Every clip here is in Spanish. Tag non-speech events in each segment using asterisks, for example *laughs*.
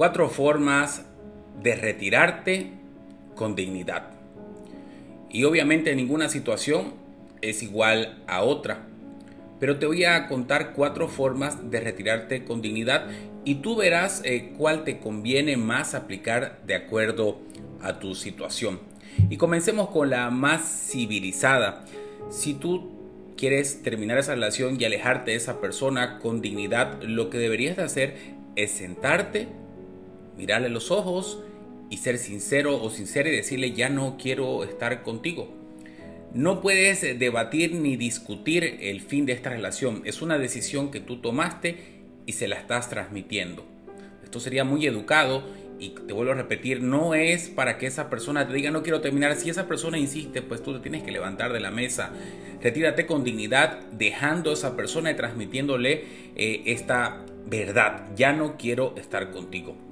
Cuatro formas de retirarte con dignidad. Y obviamente ninguna situación es igual a otra. Pero te voy a contar cuatro formas de retirarte con dignidad y tú verás eh, cuál te conviene más aplicar de acuerdo a tu situación. Y comencemos con la más civilizada. Si tú quieres terminar esa relación y alejarte de esa persona con dignidad, lo que deberías de hacer es sentarte, mirarle los ojos y ser sincero o sincera y decirle ya no quiero estar contigo. No puedes debatir ni discutir el fin de esta relación. Es una decisión que tú tomaste y se la estás transmitiendo. Esto sería muy educado y te vuelvo a repetir, no es para que esa persona te diga no quiero terminar. Si esa persona insiste, pues tú te tienes que levantar de la mesa. Retírate con dignidad, dejando a esa persona y transmitiéndole eh, esta verdad. Ya no quiero estar contigo.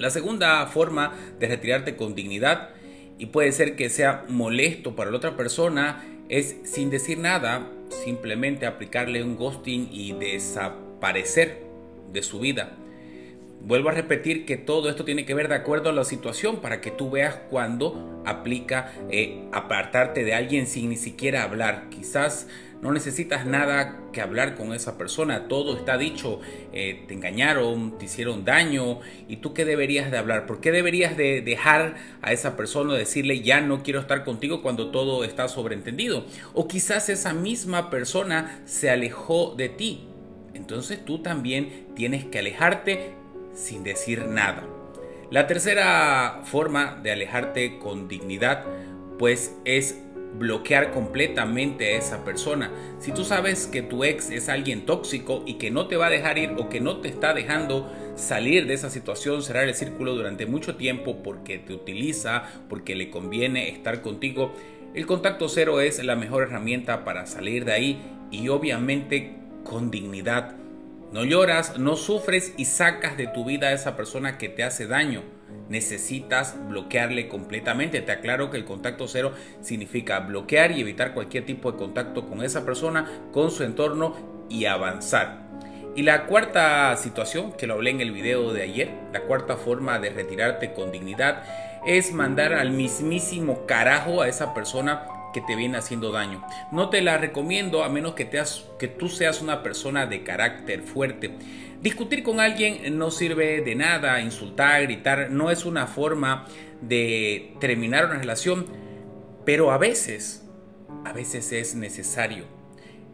La segunda forma de retirarte con dignidad, y puede ser que sea molesto para la otra persona, es sin decir nada, simplemente aplicarle un ghosting y desaparecer de su vida. Vuelvo a repetir que todo esto tiene que ver de acuerdo a la situación para que tú veas cuando aplica eh, apartarte de alguien sin ni siquiera hablar. Quizás no necesitas nada que hablar con esa persona, todo está dicho, eh, te engañaron, te hicieron daño y tú qué deberías de hablar, ¿por qué deberías de dejar a esa persona decirle ya no quiero estar contigo cuando todo está sobreentendido? O quizás esa misma persona se alejó de ti. Entonces tú también tienes que alejarte sin decir nada. La tercera forma de alejarte con dignidad pues es bloquear completamente a esa persona. Si tú sabes que tu ex es alguien tóxico y que no te va a dejar ir o que no te está dejando salir de esa situación, cerrar el círculo durante mucho tiempo porque te utiliza, porque le conviene estar contigo, el contacto cero es la mejor herramienta para salir de ahí y obviamente con dignidad. No lloras, no sufres y sacas de tu vida a esa persona que te hace daño necesitas bloquearle completamente. Te aclaro que el contacto cero significa bloquear y evitar cualquier tipo de contacto con esa persona, con su entorno y avanzar. Y la cuarta situación, que lo hablé en el video de ayer, la cuarta forma de retirarte con dignidad es mandar al mismísimo carajo a esa persona que te viene haciendo daño. No te la recomiendo a menos que, te que tú seas una persona de carácter fuerte. Discutir con alguien no sirve de nada, insultar, gritar, no es una forma de terminar una relación, pero a veces, a veces es necesario.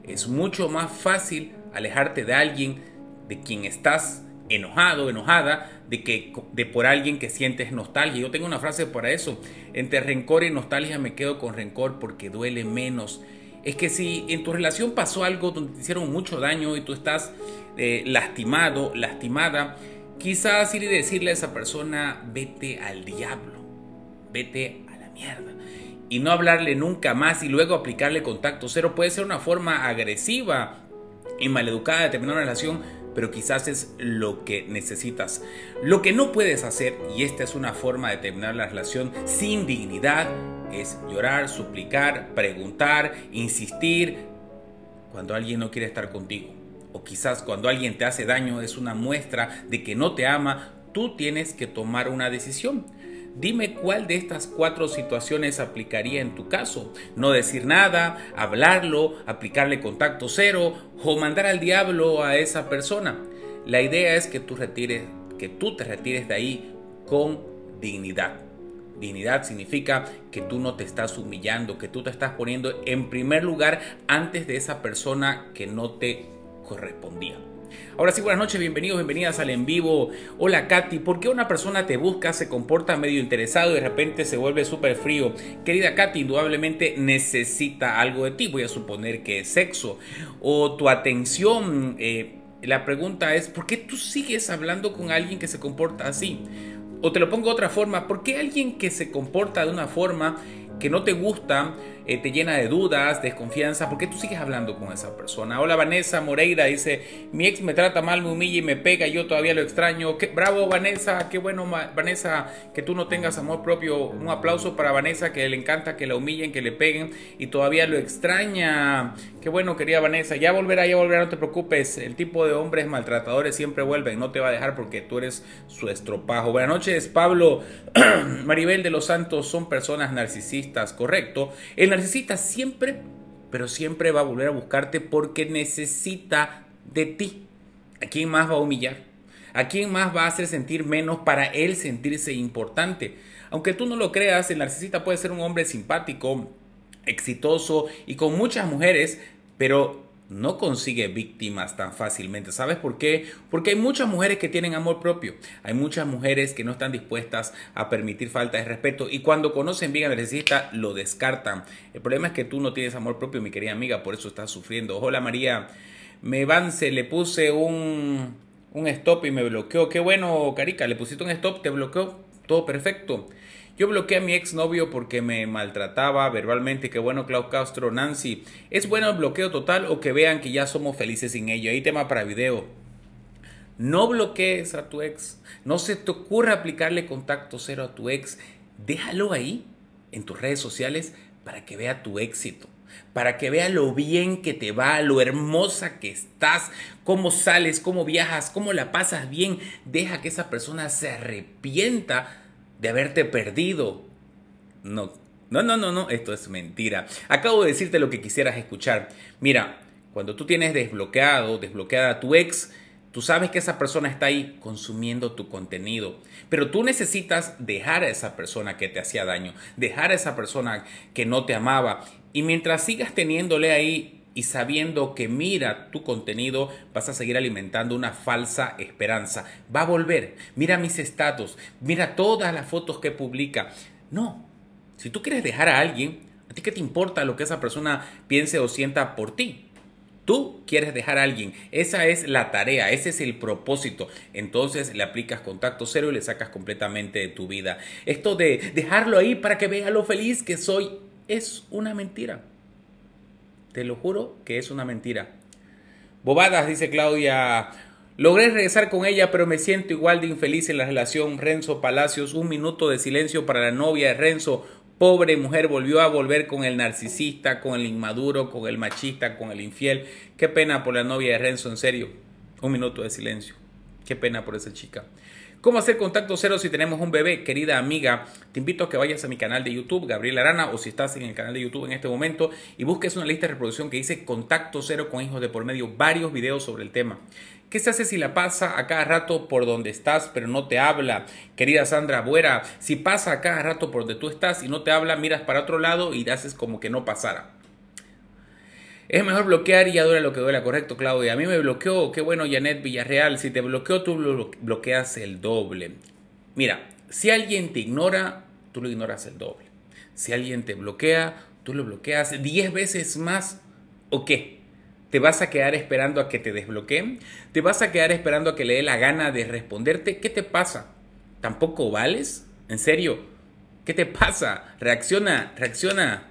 Es mucho más fácil alejarte de alguien de quien estás enojado, enojada, de que de por alguien que sientes nostalgia. Yo tengo una frase para eso. Entre rencor y nostalgia me quedo con rencor porque duele menos. Es que si en tu relación pasó algo donde te hicieron mucho daño y tú estás eh, lastimado, lastimada, quizás ir y decirle a esa persona, vete al diablo, vete a la mierda. Y no hablarle nunca más y luego aplicarle contacto cero puede ser una forma agresiva y maleducada de terminar una relación, pero quizás es lo que necesitas. Lo que no puedes hacer, y esta es una forma de terminar la relación sin dignidad, es llorar, suplicar, preguntar, insistir cuando alguien no quiere estar contigo. O quizás cuando alguien te hace daño es una muestra de que no te ama, tú tienes que tomar una decisión. Dime cuál de estas cuatro situaciones aplicaría en tu caso. No decir nada, hablarlo, aplicarle contacto cero o mandar al diablo a esa persona. La idea es que tú, retires, que tú te retires de ahí con dignidad. Dignidad significa que tú no te estás humillando, que tú te estás poniendo en primer lugar antes de esa persona que no te correspondía. Ahora sí, buenas noches, bienvenidos, bienvenidas al en vivo. Hola Katy, ¿por qué una persona te busca, se comporta medio interesado y de repente se vuelve súper frío? Querida Katy, indudablemente necesita algo de ti, voy a suponer que es sexo o tu atención. Eh, la pregunta es, ¿por qué tú sigues hablando con alguien que se comporta así? O te lo pongo de otra forma, ¿por qué alguien que se comporta de una forma que no te gusta eh, te llena de dudas, desconfianza, ¿por qué tú sigues hablando con esa persona? Hola Vanessa Moreira dice, mi ex me trata mal, me humilla y me pega, yo todavía lo extraño. ¿Qué, bravo Vanessa, qué bueno Vanessa que tú no tengas amor propio. Un aplauso para Vanessa que le encanta que la humillen, que le peguen y todavía lo extraña. Qué bueno querida Vanessa, ya volverá, ya volverá, no te preocupes. El tipo de hombres maltratadores siempre vuelven, no te va a dejar porque tú eres su estropajo. Buenas noches Pablo, *clears throat* Maribel de los Santos son personas narcisistas, correcto. El narcisista siempre, pero siempre va a volver a buscarte porque necesita de ti. ¿A quién más va a humillar? ¿A quién más va a hacer sentir menos para él sentirse importante? Aunque tú no lo creas, el narcisista puede ser un hombre simpático, exitoso y con muchas mujeres, pero no consigue víctimas tan fácilmente. ¿Sabes por qué? Porque hay muchas mujeres que tienen amor propio. Hay muchas mujeres que no están dispuestas a permitir falta de respeto y cuando conocen bien al narcisista lo descartan. El problema es que tú no tienes amor propio, mi querida amiga, por eso estás sufriendo. Hola María, me avance, le puse un, un stop y me bloqueó. Qué bueno, Carica, le pusiste un stop, te bloqueó. Todo perfecto. Yo bloqueé a mi exnovio porque me maltrataba verbalmente. Qué bueno, Clau Castro, Nancy. ¿Es bueno el bloqueo total o que vean que ya somos felices sin ello? Ahí tema para video. No bloquees a tu ex. No se te ocurra aplicarle contacto cero a tu ex. Déjalo ahí en tus redes sociales para que vea tu éxito. Para que vea lo bien que te va, lo hermosa que estás, cómo sales, cómo viajas, cómo la pasas bien. Deja que esa persona se arrepienta de haberte perdido. No, no, no, no, no, esto es mentira. Acabo de decirte lo que quisieras escuchar. Mira, cuando tú tienes desbloqueado, desbloqueada tu ex, tú sabes que esa persona está ahí consumiendo tu contenido. Pero tú necesitas dejar a esa persona que te hacía daño, dejar a esa persona que no te amaba. Y mientras sigas teniéndole ahí y sabiendo que mira tu contenido, vas a seguir alimentando una falsa esperanza. Va a volver, mira mis estatus, mira todas las fotos que publica. No, si tú quieres dejar a alguien, ¿a ti qué te importa lo que esa persona piense o sienta por ti? Tú quieres dejar a alguien. Esa es la tarea, ese es el propósito. Entonces le aplicas contacto cero y le sacas completamente de tu vida. Esto de dejarlo ahí para que vea lo feliz que soy es una mentira. Te lo juro que es una mentira. Bobadas, dice Claudia. Logré regresar con ella, pero me siento igual de infeliz en la relación. Renzo Palacios, un minuto de silencio para la novia de Renzo. Pobre mujer, volvió a volver con el narcisista, con el inmaduro, con el machista, con el infiel. Qué pena por la novia de Renzo, en serio. Un minuto de silencio. Qué pena por esa chica. ¿Cómo hacer contacto cero si tenemos un bebé? Querida amiga, te invito a que vayas a mi canal de YouTube, Gabriel Arana, o si estás en el canal de YouTube en este momento y busques una lista de reproducción que dice contacto cero con hijos de por medio, varios videos sobre el tema. ¿Qué se hace si la pasa a cada rato por donde estás pero no te habla? Querida Sandra Buera, si pasa a cada rato por donde tú estás y no te habla, miras para otro lado y haces como que no pasara. Es mejor bloquear y ya duele lo que duele, correcto, Claudia. A mí me bloqueó, qué bueno, Janet Villarreal. Si te bloqueó, tú bloqueas el doble. Mira, si alguien te ignora, tú lo ignoras el doble. Si alguien te bloquea, tú lo bloqueas 10 veces más. ¿O qué? ¿Te vas a quedar esperando a que te desbloqueen? ¿Te vas a quedar esperando a que le dé la gana de responderte? ¿Qué te pasa? ¿Tampoco vales? ¿En serio? ¿Qué te pasa? Reacciona, reacciona.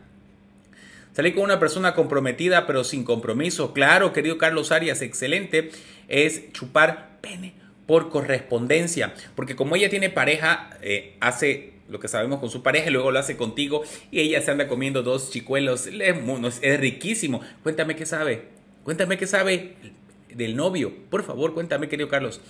Salir con una persona comprometida pero sin compromiso, claro, querido Carlos Arias, excelente, es chupar pene por correspondencia, porque como ella tiene pareja, eh, hace lo que sabemos con su pareja y luego lo hace contigo y ella se anda comiendo dos chicuelos, es riquísimo. Cuéntame qué sabe, cuéntame qué sabe del novio, por favor, cuéntame, querido Carlos.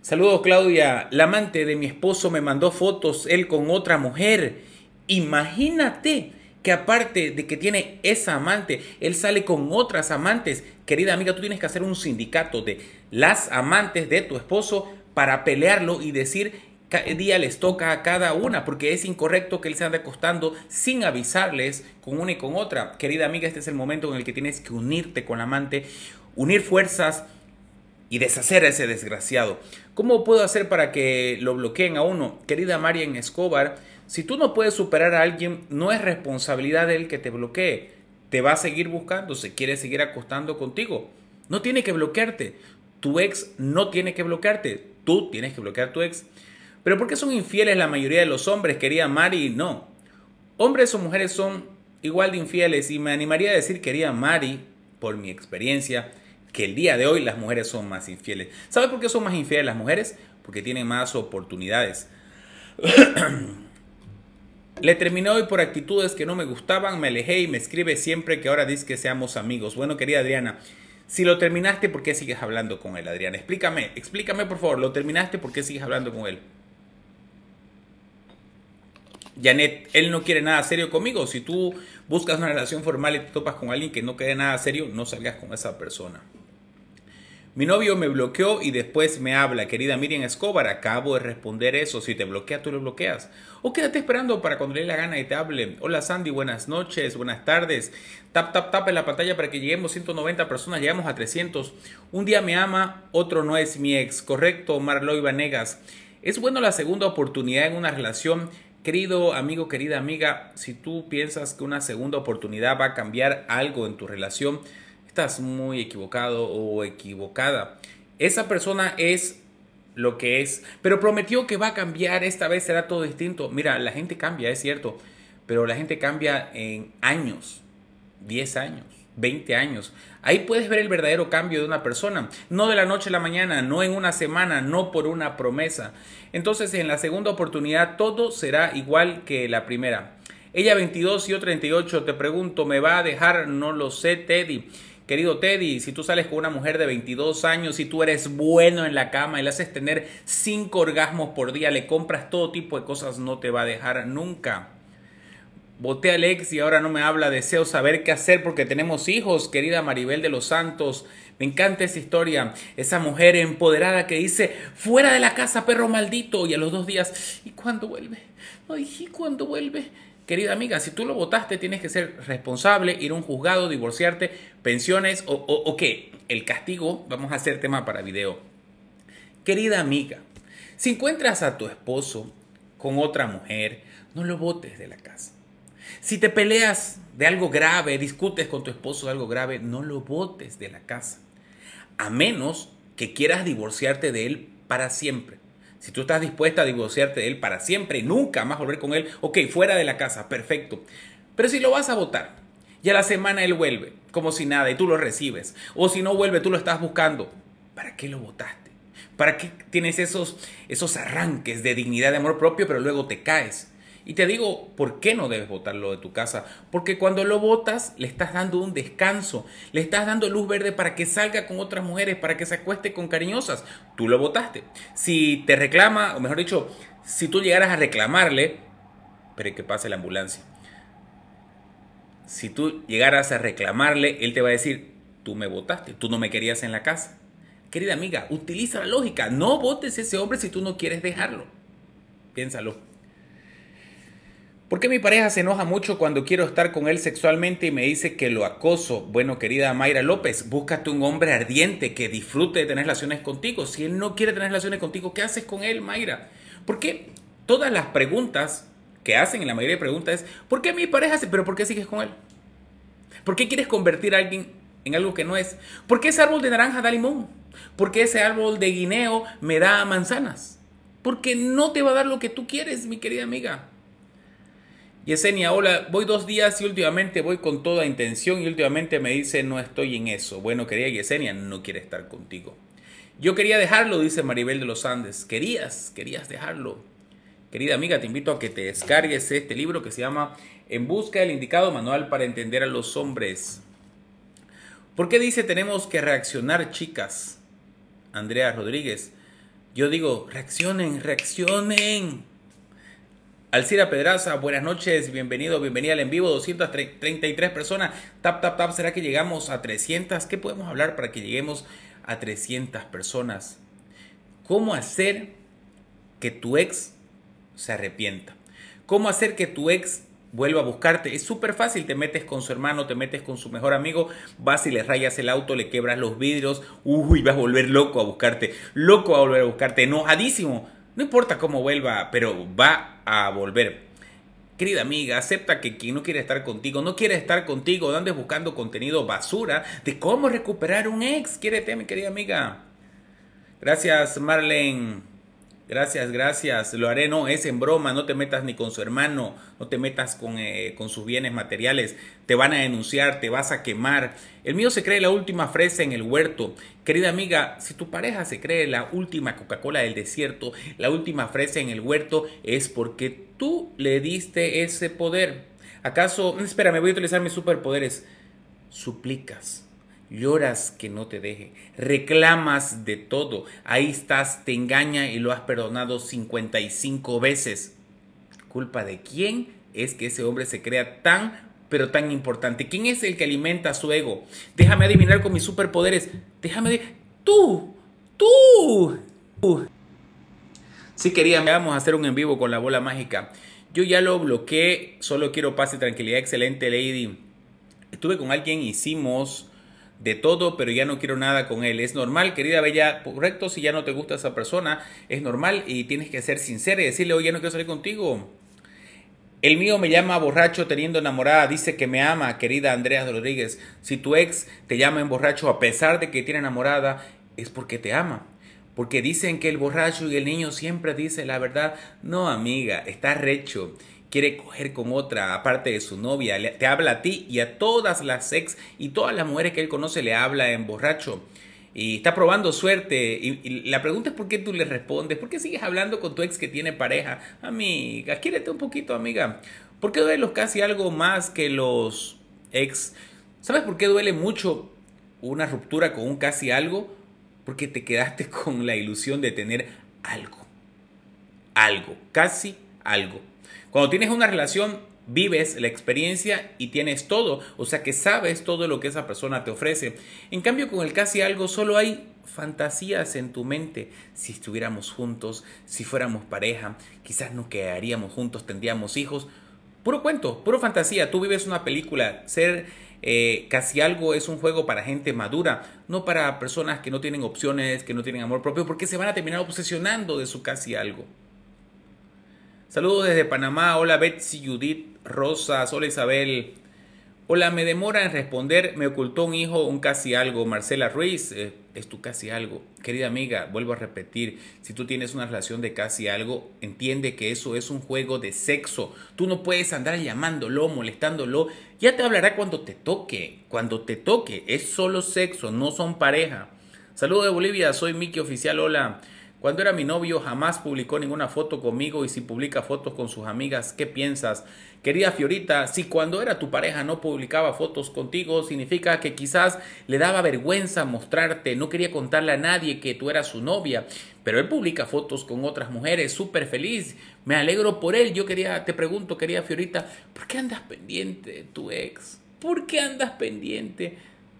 Saludos Claudia, la amante de mi esposo me mandó fotos, él con otra mujer. Imagínate, que aparte de que tiene esa amante, él sale con otras amantes. Querida amiga, tú tienes que hacer un sindicato de las amantes de tu esposo para pelearlo y decir qué día les toca a cada una, porque es incorrecto que él se ande acostando sin avisarles con una y con otra. Querida amiga, este es el momento en el que tienes que unirte con la amante, unir fuerzas y deshacer a ese desgraciado. ¿Cómo puedo hacer para que lo bloqueen a uno? Querida Marian Escobar, si tú no puedes superar a alguien, no es responsabilidad de él que te bloquee. Te va a seguir buscando, se quiere seguir acostando contigo. No tiene que bloquearte. Tu ex no tiene que bloquearte. Tú tienes que bloquear a tu ex. Pero ¿por qué son infieles la mayoría de los hombres, querida Mari? No. Hombres o mujeres son igual de infieles y me animaría a decir, querida Mari, por mi experiencia, que el día de hoy las mujeres son más infieles. ¿Sabes por qué son más infieles las mujeres? Porque tienen más oportunidades. *clears throat* Le terminé hoy por actitudes que no me gustaban, me alejé y me escribe siempre que ahora dice que seamos amigos. Bueno, querida Adriana, si lo terminaste, ¿por qué sigues hablando con él, Adriana? Explícame, explícame por favor, ¿lo terminaste? ¿Por qué sigues hablando con él? Janet, él no quiere nada serio conmigo. Si tú buscas una relación formal y te topas con alguien que no quiere nada serio, no salgas con esa persona. Mi novio me bloqueó y después me habla, querida Miriam Escobar, acabo de responder eso, si te bloquea, tú lo bloqueas. O quédate esperando para cuando le dé la gana y te hable. Hola Sandy, buenas noches, buenas tardes. Tap, tap, tap en la pantalla para que lleguemos 190 personas, llegamos a 300. Un día me ama, otro no es mi ex. Correcto, Marloy Vanegas. Es bueno la segunda oportunidad en una relación. Querido amigo, querida amiga, si tú piensas que una segunda oportunidad va a cambiar algo en tu relación, estás muy equivocado o equivocada. Esa persona es lo que es, pero prometió que va a cambiar, esta vez será todo distinto. Mira, la gente cambia, es cierto, pero la gente cambia en años, 10 años, 20 años. Ahí puedes ver el verdadero cambio de una persona, no de la noche a la mañana, no en una semana, no por una promesa. Entonces, en la segunda oportunidad todo será igual que la primera. Ella 22 y yo 38, te pregunto, ¿me va a dejar? No lo sé, Teddy. Querido Teddy, si tú sales con una mujer de 22 años y tú eres bueno en la cama y le haces tener 5 orgasmos por día, le compras todo tipo de cosas, no te va a dejar nunca. Voté a Alex y ahora no me habla, deseo saber qué hacer porque tenemos hijos, querida Maribel de los Santos. Me encanta esa historia, esa mujer empoderada que dice, fuera de la casa, perro maldito, y a los dos días, ¿y cuándo vuelve? Ay, ¿y cuándo vuelve? Querida amiga, si tú lo votaste, tienes que ser responsable, ir a un juzgado, divorciarte, pensiones o, qué. El castigo, vamos a hacer tema para video. Querida amiga, si encuentras a tu esposo con otra mujer, no lo votes de la casa. Si te peleas de algo grave, discutes con tu esposo de algo grave, no lo votes de la casa. A menos que quieras divorciarte de él para siempre. Si tú estás dispuesta a divorciarte de él para siempre nunca más volver con él, ok, fuera de la casa, perfecto. Pero si lo vas a votar y a la semana él vuelve, como si nada, y tú lo recibes, o si no vuelve, tú lo estás buscando, ¿para qué lo votaste? ¿Para qué tienes esos, esos arranques de dignidad, de amor propio, pero luego te caes? Y te digo, ¿por qué no debes votarlo de tu casa? Porque cuando lo votas, le estás dando un descanso, le estás dando luz verde para que salga con otras mujeres, para que se acueste con cariñosas. Tú lo votaste. Si te reclama, o mejor dicho, si tú llegaras a reclamarle, pero que pase la ambulancia. Si tú llegaras a reclamarle, él te va a decir, tú me votaste, tú no me querías en la casa. Querida amiga, utiliza la lógica. No votes a ese hombre si tú no quieres dejarlo. Piénsalo. ¿Por qué mi pareja se enoja mucho cuando quiero estar con él sexualmente y me dice que lo acoso? Bueno, querida Mayra López, búscate un hombre ardiente que disfrute de tener relaciones contigo. Si él no quiere tener relaciones contigo, ¿qué haces con él, Mayra? Porque todas las preguntas que hacen en la mayoría de preguntas es, ¿por qué mi pareja se... pero por qué sigues con él? ¿Por qué quieres convertir a alguien en algo que no es? ¿Por qué ese árbol de naranja da limón? ¿Por qué ese árbol de guineo me da manzanas? Porque no te va a dar lo que tú quieres, mi querida amiga. Yesenia, hola, voy dos días y últimamente voy con toda intención y últimamente me dice no estoy en eso. Bueno, querida Yesenia, no quiere estar contigo. Yo quería dejarlo, dice Maribel de los Andes. Querías, querías dejarlo. Querida amiga, te invito a que te descargues este libro que se llama En busca del indicado manual para entender a los hombres. ¿Por qué dice tenemos que reaccionar, chicas? Andrea Rodríguez. Yo digo, reaccionen, reaccionen. Alcira Pedraza, buenas noches, bienvenido, bienvenida al en vivo, 233 personas. Tap, tap, tap, ¿será que llegamos a 300? ¿Qué podemos hablar para que lleguemos a 300 personas? ¿Cómo hacer que tu ex se arrepienta? ¿Cómo hacer que tu ex vuelva a buscarte? Es súper fácil, te metes con su hermano, te metes con su mejor amigo, vas y le rayas el auto, le quebras los vidrios, uy, vas a volver loco a buscarte, loco a volver a buscarte, enojadísimo no importa cómo vuelva, pero va a volver. Querida amiga, acepta que quien no quiere estar contigo, no quiere estar contigo, andes buscando contenido basura de cómo recuperar un ex. Quiérete, mi querida amiga. Gracias, Marlene Gracias, gracias. Lo haré, no, es en broma. No te metas ni con su hermano, no te metas con, eh, con, sus bienes materiales. Te van a denunciar, te vas a quemar. El mío se cree la última fresa en el huerto. Querida amiga, si tu pareja se cree la última Coca-Cola del desierto, la última fresa en el huerto, es porque tú le diste ese poder. ¿Acaso, espérame, voy a utilizar mis superpoderes? Suplicas lloras que no te deje, reclamas de todo, ahí estás, te engaña y lo has perdonado 55 veces. ¿Culpa de quién es que ese hombre se crea tan, pero tan importante? ¿Quién es el que alimenta su ego? Déjame adivinar con mis superpoderes, déjame de... Tú, tú, tú. Sí quería, vamos a hacer un en vivo con la bola mágica. Yo ya lo bloqueé, solo quiero paz y tranquilidad. Excelente, Lady. Estuve con alguien, hicimos de todo, pero ya no quiero nada con él. Es normal, querida Bella, correcto, si ya no te gusta esa persona, es normal y tienes que ser sincera y decirle, oye, ya no quiero salir contigo. El mío me llama borracho teniendo enamorada, dice que me ama, querida Andrea Rodríguez. Si tu ex te llama en borracho a pesar de que tiene enamorada, es porque te ama. Porque dicen que el borracho y el niño siempre dice la verdad. No, amiga, está recho quiere coger con otra aparte de su novia, te habla a ti y a todas las ex y todas las mujeres que él conoce le habla en borracho y está probando suerte. Y, la pregunta es por qué tú le respondes, por qué sigues hablando con tu ex que tiene pareja. Amiga, quiérete un poquito, amiga. ¿Por qué duele casi algo más que los ex? ¿Sabes por qué duele mucho una ruptura con un casi algo? Porque te quedaste con la ilusión de tener algo. Algo, casi algo. Cuando tienes una relación, vives la experiencia y tienes todo, o sea que sabes todo lo que esa persona te ofrece. En cambio, con el casi algo solo hay fantasías en tu mente. Si estuviéramos juntos, si fuéramos pareja, quizás nos quedaríamos juntos, tendríamos hijos. Puro cuento, puro fantasía. Tú vives una película. Ser eh, casi algo es un juego para gente madura, no para personas que no tienen opciones, que no tienen amor propio, porque se van a terminar obsesionando de su casi algo. Saludos desde Panamá. Hola Betsy, Judith, Rosas. Hola Isabel. Hola, me demora en responder. Me ocultó un hijo, un casi algo. Marcela Ruiz, eh, es tu casi algo. Querida amiga, vuelvo a repetir. Si tú tienes una relación de casi algo, entiende que eso es un juego de sexo. Tú no puedes andar llamándolo, molestándolo. Ya te hablará cuando te toque. Cuando te toque. Es solo sexo, no son pareja. Saludos de Bolivia, soy Miki Oficial. Hola. Cuando era mi novio jamás publicó ninguna foto conmigo y si publica fotos con sus amigas, ¿qué piensas? Querida Fiorita, si cuando era tu pareja no publicaba fotos contigo, significa que quizás le daba vergüenza mostrarte, no quería contarle a nadie que tú eras su novia, pero él publica fotos con otras mujeres, súper feliz, me alegro por él. Yo quería, te pregunto, querida Fiorita, ¿por qué andas pendiente de tu ex? ¿Por qué andas pendiente?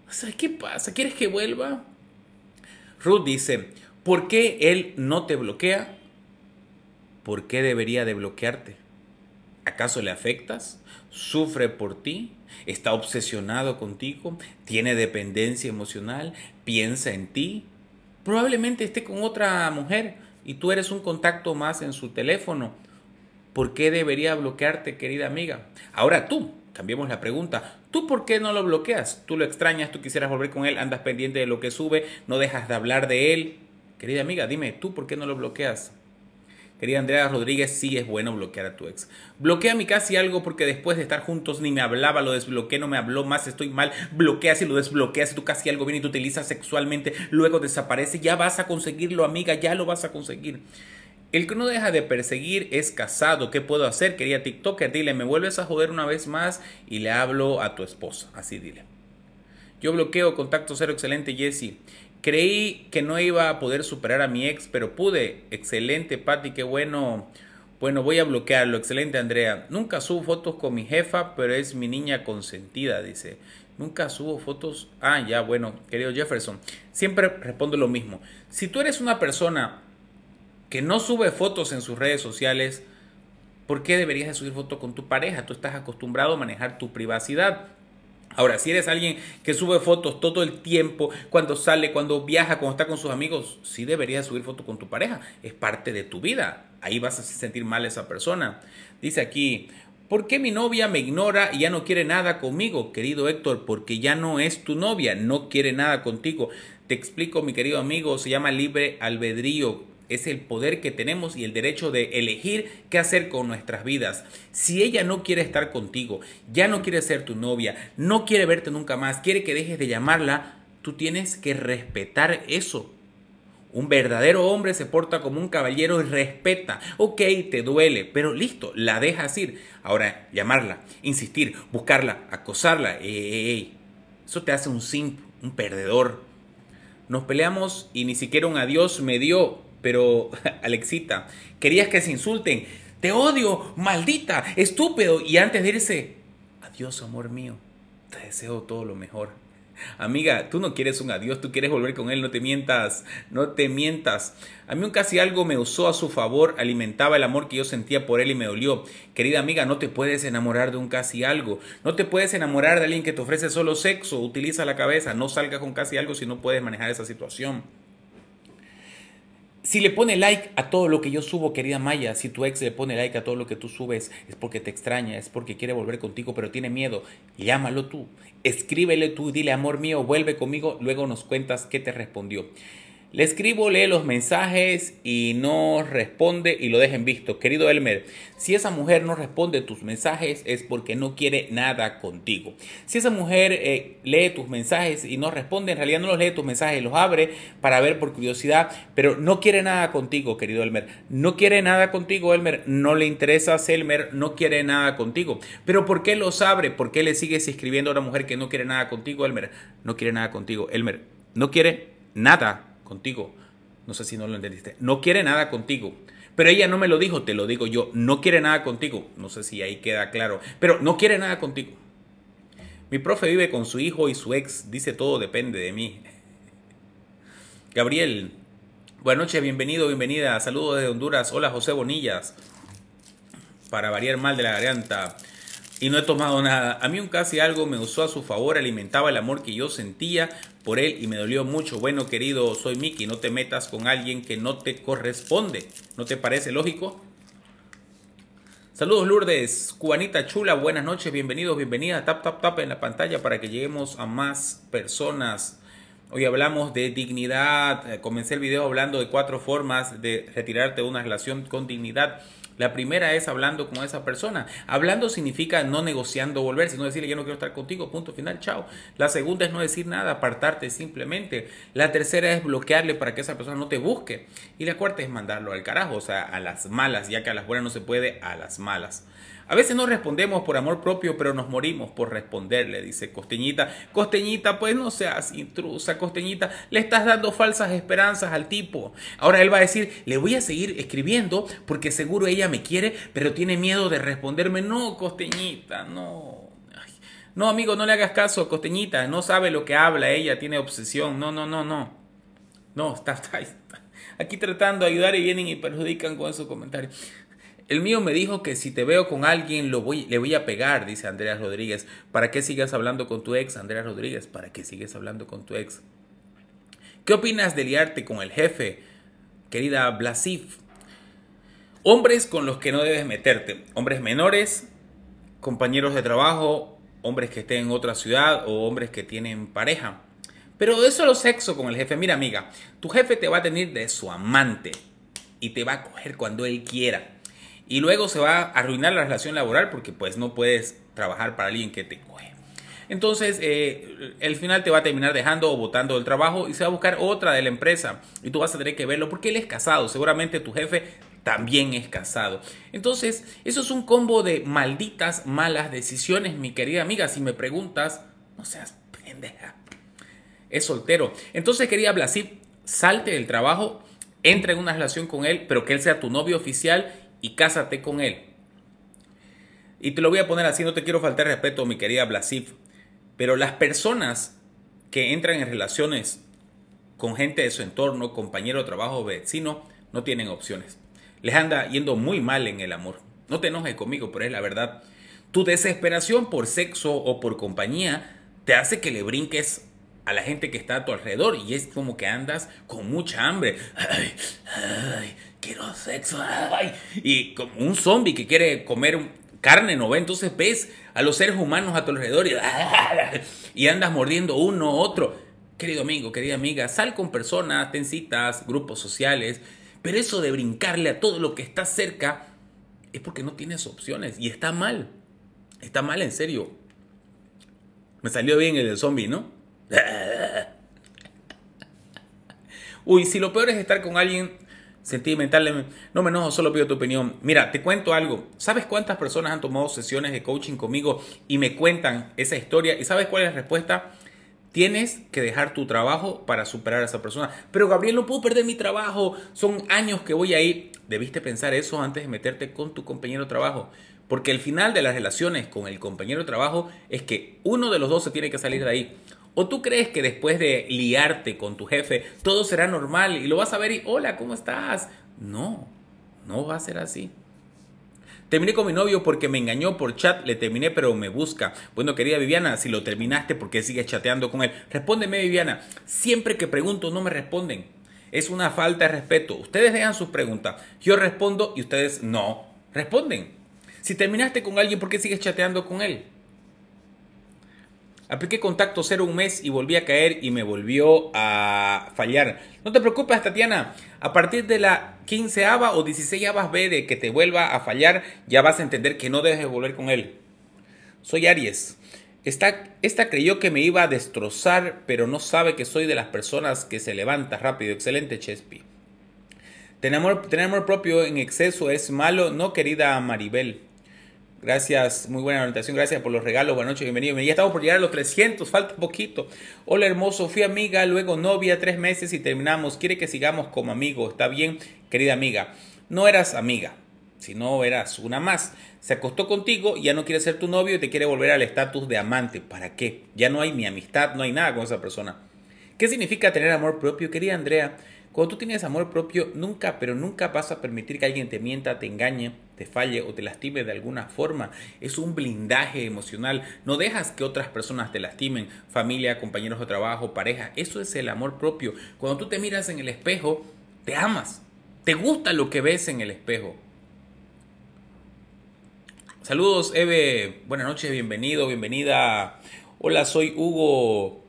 O ¿qué pasa? ¿Quieres que vuelva? Ruth dice, ¿Por qué él no te bloquea? ¿Por qué debería de bloquearte? ¿Acaso le afectas? ¿Sufre por ti? ¿Está obsesionado contigo? ¿Tiene dependencia emocional? ¿Piensa en ti? Probablemente esté con otra mujer y tú eres un contacto más en su teléfono. ¿Por qué debería bloquearte, querida amiga? Ahora tú, cambiemos la pregunta. ¿Tú por qué no lo bloqueas? Tú lo extrañas, tú quisieras volver con él, andas pendiente de lo que sube, no dejas de hablar de él, Querida amiga, dime, ¿tú por qué no lo bloqueas? Querida Andrea Rodríguez, sí es bueno bloquear a tu ex. Bloquea mi casi algo porque después de estar juntos ni me hablaba, lo desbloqueé, no me habló más, estoy mal. Bloqueas y lo desbloqueas, tú casi algo viene y te utilizas sexualmente, luego desaparece, ya vas a conseguirlo, amiga, ya lo vas a conseguir. El que no deja de perseguir es casado. ¿Qué puedo hacer? Quería TikToker, dile, me vuelves a joder una vez más y le hablo a tu esposa. Así dile. Yo bloqueo contacto cero excelente, Jesse. Creí que no iba a poder superar a mi ex, pero pude. Excelente, Patti, qué bueno. Bueno, voy a bloquearlo. Excelente, Andrea. Nunca subo fotos con mi jefa, pero es mi niña consentida, dice. Nunca subo fotos. Ah, ya, bueno, querido Jefferson. Siempre respondo lo mismo. Si tú eres una persona que no sube fotos en sus redes sociales, ¿por qué deberías de subir fotos con tu pareja? Tú estás acostumbrado a manejar tu privacidad. Ahora, si eres alguien que sube fotos todo el tiempo, cuando sale, cuando viaja, cuando está con sus amigos, sí deberías subir fotos con tu pareja. Es parte de tu vida. Ahí vas a sentir mal a esa persona. Dice aquí, ¿por qué mi novia me ignora y ya no quiere nada conmigo? Querido Héctor, porque ya no es tu novia, no quiere nada contigo. Te explico, mi querido amigo, se llama libre albedrío. Es el poder que tenemos y el derecho de elegir qué hacer con nuestras vidas. Si ella no quiere estar contigo, ya no quiere ser tu novia, no quiere verte nunca más, quiere que dejes de llamarla, tú tienes que respetar eso. Un verdadero hombre se porta como un caballero y respeta. Ok, te duele, pero listo, la dejas ir. Ahora, llamarla, insistir, buscarla, acosarla. Eso te hace un simp, un perdedor. Nos peleamos y ni siquiera un adiós me dio. Pero, *laughs* Alexita, querías que se insulten. Te odio, maldita, estúpido. Y antes de irse, adiós, amor mío. Te deseo todo lo mejor. Amiga, tú no quieres un adiós, tú quieres volver con él, no te mientas, no te mientas. A mí un casi algo me usó a su favor, alimentaba el amor que yo sentía por él y me dolió. Querida amiga, no te puedes enamorar de un casi algo, no te puedes enamorar de alguien que te ofrece solo sexo, utiliza la cabeza, no salga con casi algo si no puedes manejar esa situación. Si le pone like a todo lo que yo subo, querida Maya, si tu ex le pone like a todo lo que tú subes, es porque te extraña, es porque quiere volver contigo, pero tiene miedo, llámalo tú, escríbele tú, dile amor mío, vuelve conmigo, luego nos cuentas qué te respondió. Le escribo, lee los mensajes y no responde y lo dejen visto. Querido Elmer, si esa mujer no responde tus mensajes es porque no quiere nada contigo. Si esa mujer eh, lee tus mensajes y no responde, en realidad no los lee tus mensajes, los abre para ver por curiosidad, pero no quiere nada contigo, querido Elmer. No quiere nada contigo, Elmer. No le interesa Elmer, no quiere nada contigo. Pero ¿por qué los abre? ¿Por qué le sigues escribiendo a una mujer que no quiere nada contigo, Elmer? No quiere nada contigo, Elmer. No quiere nada contigo. No sé si no lo entendiste. No quiere nada contigo. Pero ella no me lo dijo, te lo digo yo. No quiere nada contigo. No sé si ahí queda claro. Pero no quiere nada contigo. Mi profe vive con su hijo y su ex. Dice todo depende de mí. *laughs* Gabriel. Buenas noches, bienvenido, bienvenida. Saludos desde Honduras. Hola, José Bonillas. Para variar mal de la garganta y no he tomado nada. A mí un casi algo me usó a su favor, alimentaba el amor que yo sentía por él y me dolió mucho. Bueno, querido, soy Miki, no te metas con alguien que no te corresponde. ¿No te parece lógico? Saludos Lourdes, cubanita chula, buenas noches, bienvenidos, bienvenida. Tap, tap, tap en la pantalla para que lleguemos a más personas. Hoy hablamos de dignidad. Eh, comencé el video hablando de cuatro formas de retirarte de una relación con dignidad. La primera es hablando con esa persona. Hablando significa no negociando volver, sino decirle yo no quiero estar contigo, punto final, chao. La segunda es no decir nada, apartarte simplemente. La tercera es bloquearle para que esa persona no te busque. Y la cuarta es mandarlo al carajo, o sea, a las malas, ya que a las buenas no se puede, a las malas. A veces no respondemos por amor propio, pero nos morimos por responderle, dice Costeñita. Costeñita, pues no seas intrusa, Costeñita. Le estás dando falsas esperanzas al tipo. Ahora él va a decir, le voy a seguir escribiendo porque seguro ella me quiere, pero tiene miedo de responderme. No, Costeñita, no. No, amigo, no le hagas caso, Costeñita. No sabe lo que habla ella, tiene obsesión. No, no, no, no. No, está, está, está aquí tratando de ayudar y vienen y perjudican con esos comentarios. El mío me dijo que si te veo con alguien lo voy, le voy a pegar, dice Andrea Rodríguez. ¿Para qué sigues hablando con tu ex, Andrea Rodríguez? ¿Para qué sigues hablando con tu ex? ¿Qué opinas de liarte con el jefe, querida Blasif? Hombres con los que no debes meterte. Hombres menores, compañeros de trabajo, hombres que estén en otra ciudad o hombres que tienen pareja. Pero de solo sexo con el jefe. Mira, amiga, tu jefe te va a tener de su amante y te va a coger cuando él quiera y luego se va a arruinar la relación laboral porque pues no puedes trabajar para alguien que te coge. Entonces, eh, el final te va a terminar dejando o botando del trabajo y se va a buscar otra de la empresa y tú vas a tener que verlo porque él es casado, seguramente tu jefe también es casado. Entonces, eso es un combo de malditas malas decisiones, mi querida amiga. Si me preguntas, no seas pendeja. Es soltero. Entonces, quería Blasir, salte del trabajo, entra en una relación con él, pero que él sea tu novio oficial y cásate con él. Y te lo voy a poner así, no te quiero faltar respeto, mi querida Blasif, pero las personas que entran en relaciones con gente de su entorno, compañero de trabajo, vecino, no tienen opciones. Les anda yendo muy mal en el amor. No te enojes conmigo, pero es la verdad. Tu desesperación por sexo o por compañía te hace que le brinques a la gente que está a tu alrededor y es como que andas con mucha hambre. Ay, ay, quiero sexo. Y como un zombie que quiere comer carne, ¿no? Entonces ves a los seres humanos a tu alrededor y, *laughs* y andas mordiendo uno, otro. Querido amigo, querida amiga, sal con personas, ten citas, grupos sociales, Pero eso de brincarle a todo lo que está cerca es porque no tienes opciones y está mal. Está mal en serio. Me salió bien el del zombie, ¿no? *laughs* Uy, si lo peor es estar con alguien sentimental, no me enojo, solo pido tu opinión. Mira, te cuento algo. ¿Sabes cuántas personas han tomado sesiones de coaching conmigo y me cuentan esa historia? ¿Y sabes cuál es la respuesta? Tienes que dejar tu trabajo para superar a esa persona. Pero Gabriel, no puedo perder mi trabajo. Son años que voy a ir. Debiste pensar eso antes de meterte con tu compañero de trabajo. Porque el final de las relaciones con el compañero de trabajo es que uno de los dos se tiene que salir de ahí. ¿O tú crees que después de liarte con tu jefe todo será normal y lo vas a ver y hola, ¿cómo estás? No, no va a ser así. Terminé con mi novio porque me engañó por chat, le terminé pero me busca. Bueno, querida Viviana, si lo terminaste, ¿por qué sigues chateando con él? Respóndeme, Viviana. Siempre que pregunto no me responden. Es una falta de respeto. Ustedes dejan sus preguntas, yo respondo y ustedes no responden. Si terminaste con alguien, ¿por qué sigues chateando con él? Apliqué contacto cero un mes y volví a caer y me volvió a fallar. No te preocupes, Tatiana. A partir de la quinceava o dieciséisava vez de que te vuelva a fallar, ya vas a entender que no debes volver con él. Soy Aries. Esta, esta creyó que me iba a destrozar, pero no sabe que soy de las personas que se levanta rápido. Excelente, Chespi. Tener amor, tener amor propio en exceso es malo, no, querida Maribel. Gracias, muy buena orientación, gracias por los regalos, buenas noches, bienvenido. Ya estamos por llegar a los 300, falta poquito. Hola hermoso, fui amiga, luego novia, tres meses y terminamos. Quiere que sigamos como amigos, ¿está bien? Querida amiga, no eras amiga, sino eras una más. Se acostó contigo, ya no quiere ser tu novio y te quiere volver al estatus de amante. ¿Para qué? Ya no hay ni amistad, no hay nada con esa persona. ¿Qué significa tener amor propio, querida Andrea? Cuando tú tienes amor propio, nunca, pero nunca vas a permitir que alguien te mienta, te engañe, te falle o te lastime de alguna forma. Es un blindaje emocional. No dejas que otras personas te lastimen, familia, compañeros de trabajo, pareja. Eso es el amor propio. Cuando tú te miras en el espejo, te amas. Te gusta lo que ves en el espejo. Saludos, Eve. Buenas noches, bienvenido, bienvenida. Hola, soy Hugo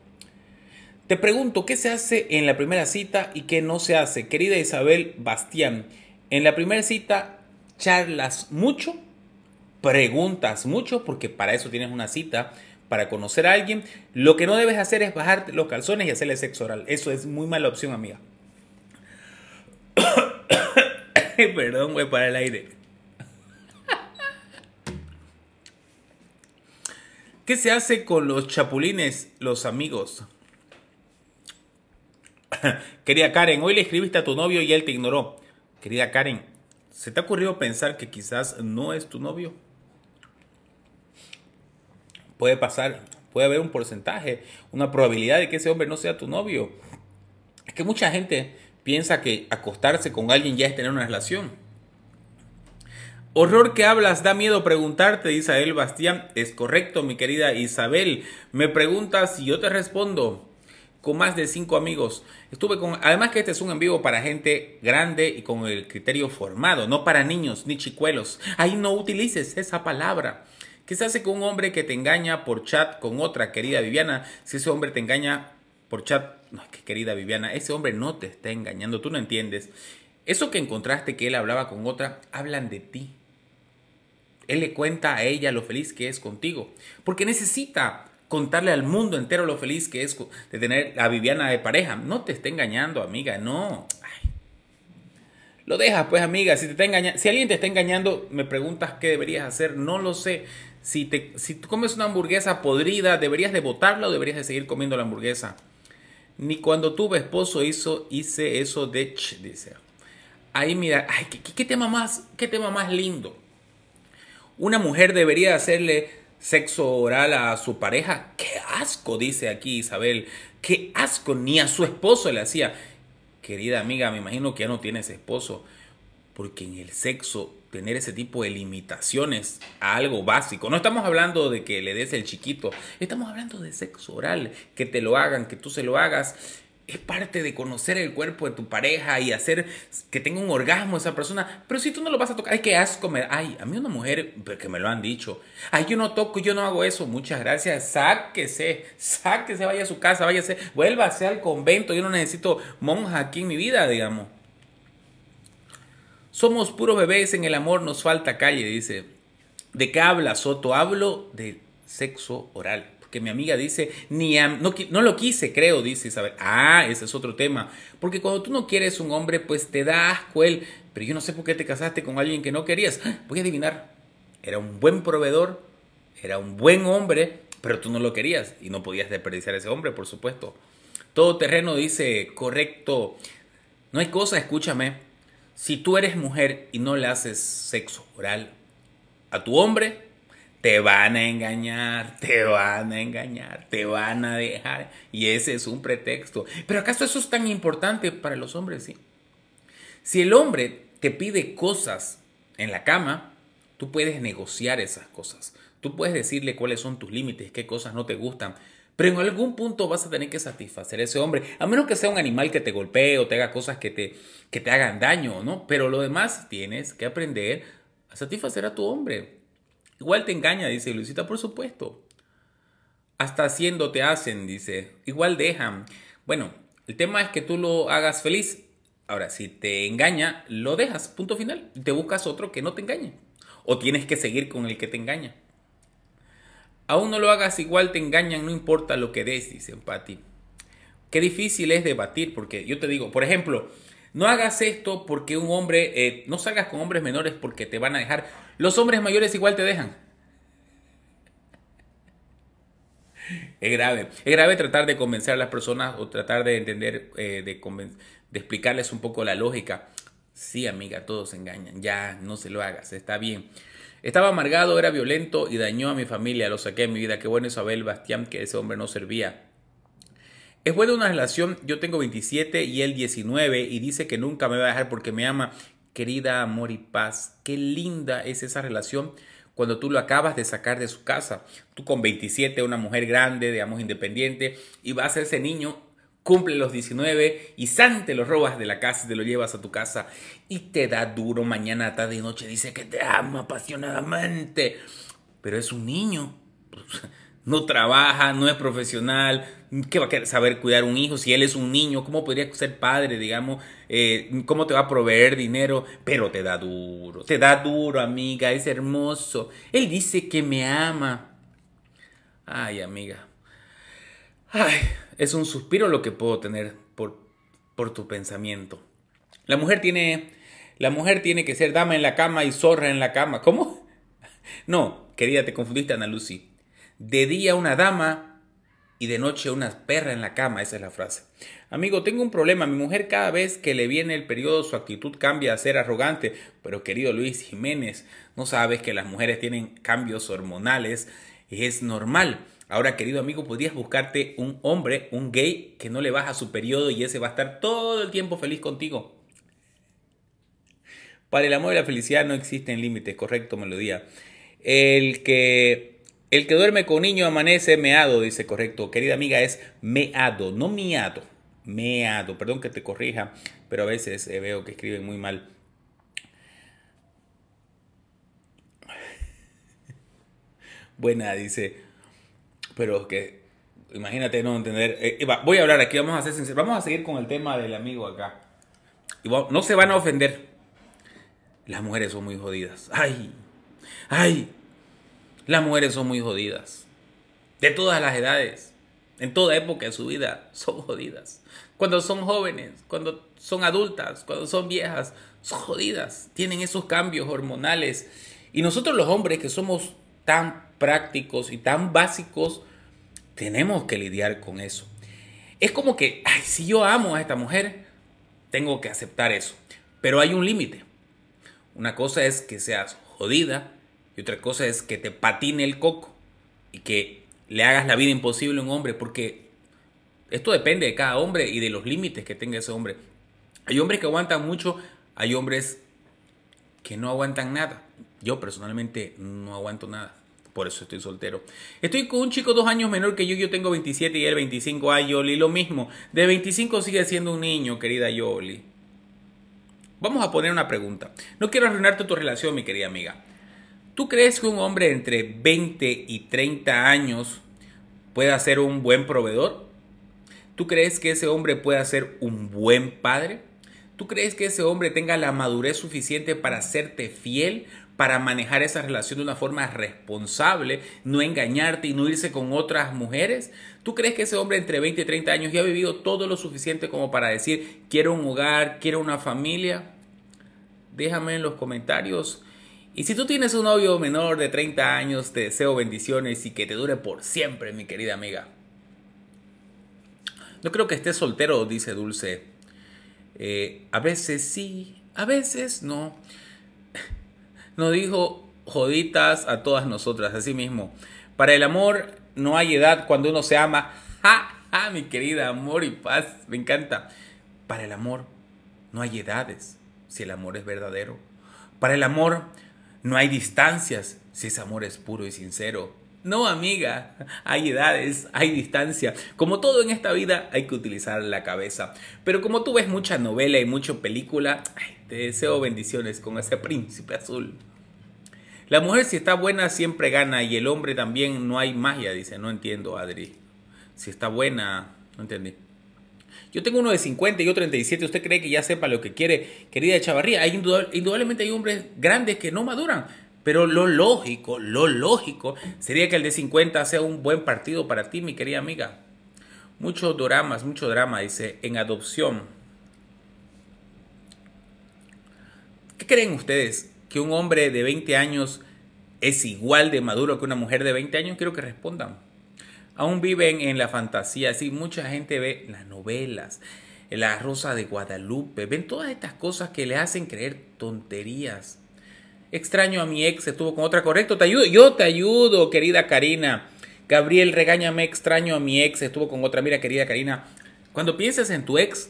te pregunto, ¿qué se hace en la primera cita y qué no se hace? Querida Isabel Bastián, en la primera cita charlas mucho, preguntas mucho, porque para eso tienes una cita, para conocer a alguien. Lo que no debes hacer es bajarte los calzones y hacerle sexo oral. Eso es muy mala opción, amiga. *coughs* Perdón, voy para el aire. ¿Qué se hace con los chapulines, los amigos? *coughs* Querida Karen, hoy le escribiste a tu novio y él te ignoró. Querida Karen, ¿se te ha ocurrido pensar que quizás no es tu novio? Puede pasar, puede haber un porcentaje, una probabilidad de que ese hombre no sea tu novio. Es que mucha gente piensa que acostarse con alguien ya es tener una relación. Horror que hablas, da miedo preguntarte, Isabel Bastián. Es correcto, mi querida Isabel. Me preguntas y yo te respondo con más de cinco amigos. Estuve con, además que este es un en vivo para gente grande y con el criterio formado, no para niños ni chicuelos. Ahí no utilices esa palabra. ¿Qué se hace con un hombre que te engaña por chat con otra querida Viviana? Si ese hombre te engaña por chat, no, que querida Viviana, ese hombre no te está engañando, tú no entiendes. Eso que encontraste que él hablaba con otra, hablan de ti. Él le cuenta a ella lo feliz que es contigo, porque necesita contarle al mundo entero lo feliz que es de tener a Viviana de pareja. No te esté engañando, amiga, no. Lo dejas, pues, amiga. Si, te está engañando, si alguien te está engañando, me preguntas qué deberías hacer. No lo sé. Si, te, si tú comes una hamburguesa podrida, ¿deberías de botarla o deberías de seguir comiendo la hamburguesa? Ni cuando tuve esposo hizo, hice eso de ch, dice. Ahí mira, ay, ¿qué, tema más, qué tema más lindo. Una mujer debería hacerle sexo oral a su pareja. ¡Qué asco! Dice aquí Isabel. ¡Qué asco! Ni a su esposo le hacía. Querida amiga, me imagino que ya no tienes esposo. Porque en el sexo, tener ese tipo de limitaciones a algo básico. No estamos hablando de que le des el chiquito. Estamos hablando de sexo oral. Que te lo hagan, que tú se lo hagas es parte de conocer el cuerpo de tu pareja y hacer que tenga un orgasmo esa persona. Pero si tú no lo vas a tocar, ay, qué asco. Me, ay, a mí una mujer que me lo han dicho. Ay, yo no toco, yo no hago eso. Muchas gracias. Sáquese, sáquese, vaya a su casa, váyase, vuélvase al convento. Yo no necesito monja aquí en mi vida, digamos. Somos puros bebés en el amor, nos falta calle, dice. ¿De qué habla Soto? Hablo de sexo oral. Porque mi amiga dice, ni no, no, lo quise, creo, dice Isabel. Ah, ese es otro tema. Porque cuando tú no quieres un hombre, pues te da asco él. Pero yo no sé por qué te casaste con alguien que no querías. ¡Ah! Voy a adivinar. Era un buen proveedor, era un buen hombre, pero tú no lo querías y no podías desperdiciar a ese hombre, por supuesto. Todo terreno dice, correcto. No hay cosa, escúchame. Si tú eres mujer y no le haces sexo oral a tu hombre, te van a engañar, te van a engañar, te van a dejar. Y ese es un pretexto. Pero ¿acaso eso es tan importante para los hombres? Sí. Si el hombre te pide cosas en la cama, tú puedes negociar esas cosas. Tú puedes decirle cuáles son tus límites, qué cosas no te gustan. Pero en algún punto vas a tener que satisfacer a ese hombre, a menos que sea un animal que te golpee o te haga cosas que te, que te hagan daño, ¿no? Pero lo demás tienes que aprender a satisfacer a tu hombre. Igual te engaña, dice Luisita, por supuesto. Hasta haciendo te hacen, dice. Igual dejan. Bueno, el tema es que tú lo hagas feliz. Ahora, si te engaña, lo dejas, punto final. Te buscas otro que no te engañe. O tienes que seguir con el que te engaña. Aún no lo hagas igual, te engañan, no importa lo que des, dice Patti. Qué difícil es debatir, porque yo te digo, por ejemplo, no hagas esto porque un hombre, eh, no salgas con hombres menores porque te van a dejar. Los hombres mayores igual te dejan. Es grave. Es grave tratar de convencer a las personas o tratar de entender, eh, de, explicarles un poco la lógica. Sí, amiga, todos engañan. Ya, no se lo hagas, está bien. Estaba amargado, era violento y dañó a mi familia, lo saqué de mi vida. Qué bueno Isabel Bastián, que ese hombre no servía. Es buena una relación, yo tengo 27 y él 19 y dice que nunca me va a dejar porque me ama. Querida amor y paz, qué linda es esa relación cuando tú lo acabas de sacar de su casa. Tú con 27, una mujer grande, digamos independiente, y vas a ese niño cumple los 19 y Sante lo robas de la casa y te lo llevas a tu casa y te da duro mañana, tarde y noche. Dice que te ama apasionadamente, pero es un niño. *laughs* No trabaja, no es profesional. ¿Qué va a saber cuidar un hijo? Si él es un niño, ¿cómo podría ser padre, digamos? Eh, ¿Cómo te va a proveer dinero? Pero te da duro, te da duro, amiga, es hermoso. Él dice que me ama. Ay, amiga. Ay, es un suspiro lo que puedo tener por, por tu pensamiento. La mujer tiene. La mujer tiene que ser dama en la cama y zorra en la cama. ¿Cómo? *laughs* No, querida, te confundiste, Ana Lucy. De día una dama y de noche una perra en la cama. Esa es la frase. Amigo, tengo un problema. Mi mujer cada vez que le viene el periodo su actitud cambia a ser arrogante. Pero querido Luis Jiménez, no sabes que las mujeres tienen cambios hormonales. Es normal. Ahora, querido amigo, podrías buscarte un hombre, un gay, que no le baja su periodo y ese va a estar todo el tiempo feliz contigo. Para el amor y la felicidad no existen límites, correcto, melodía. El que, el que duerme con niño amanece meado, dice correcto. Querida amiga, es meado, no miado. Meado, perdón que te corrija, pero a veces eh, veo que escriben muy mal. *laughs* Buena, dice pero que imagínate no entender. Eh, voy a hablar aquí, vamos a. Vamos a seguir con el tema del amigo acá. No se van a ofender. Las mujeres son muy jodidas. Ay, ay, las mujeres son muy jodidas. De todas las edades, en toda época de su vida, son jodidas. Cuando son jóvenes, cuando son adultas, cuando son viejas, son jodidas. Tienen esos cambios hormonales. Y nosotros los hombres que somos tan prácticos y tan básicos, tenemos que lidiar con eso. Es como que, ay, si yo amo a esta mujer, tengo que aceptar eso. Pero hay un límite. Una cosa es que seas jodida y otra cosa es que te patine el coco y que le hagas la vida imposible a un hombre, porque esto depende de cada hombre y de los límites que tenga ese hombre. Hay hombres que aguantan mucho, hay hombres que no aguantan nada. Yo personalmente no aguanto nada por eso estoy soltero. Estoy con un chico dos años menor que yo, yo tengo 27 y él 25. Ay, Yoli, lo mismo. De 25 sigue siendo un niño, querida Yoli. Vamos a poner una pregunta. No quiero arruinarte tu relación, mi querida amiga. ¿Tú crees que un hombre entre 20 y 30 años pueda ser un buen proveedor? ¿Tú crees que ese hombre pueda ser un buen padre? ¿Tú crees que ese hombre tenga la madurez suficiente para hacerte fiel, para manejar esa relación de una forma responsable, no engañarte y no irse con otras mujeres? ¿Tú crees que ese hombre entre 20 y 30 años ya ha vivido todo lo suficiente como para decir, quiero un hogar, quiero una familia? Déjame en los comentarios. Y si tú tienes un novio menor de 30 años, te deseo bendiciones y que te dure por siempre, mi querida amiga. No creo que estés soltero, dice Dulce. Eh, a veces sí, a veces no. *laughs* Nos dijo joditas a todas nosotras, así mismo. Para el amor no hay edad cuando uno se ama. *laughs* ¡Ja! ¡Ja! Mi querida, amor y paz. Me encanta. Para el amor no hay edades si el amor es verdadero. Para el amor no hay distancias si ese amor es puro y sincero. No, amiga, hay edades, hay distancia. Como todo en esta vida, hay que utilizar la cabeza. Pero como tú ves mucha novela y mucha película, te deseo bendiciones con ese príncipe azul. La mujer si está buena siempre gana y el hombre también no hay magia, dice. No entiendo, Adri. Si está buena, no entendí. Yo tengo uno de 50 y yo 37. ¿Usted cree que ya sepa lo que quiere, querida Chavarría? Hay indudablemente hay hombres grandes que no maduran. Pero lo lógico, lo lógico sería que el de 50 sea un buen partido para ti, mi querida amiga. Muchos dramas, mucho drama, dice, en adopción. ¿Qué creen ustedes? ¿Que un hombre de 20 años es igual de maduro que una mujer de 20 años? Quiero que respondan. Aún viven en la fantasía, sí, mucha gente ve las novelas, la Rosa de Guadalupe, ven todas estas cosas que le hacen creer tonterías. Extraño a mi ex, estuvo con otra, correcto, te ayudo, yo te ayudo, querida Karina. Gabriel, regáñame, extraño a mi ex, estuvo con otra. Mira, querida Karina, cuando pienses en tu ex,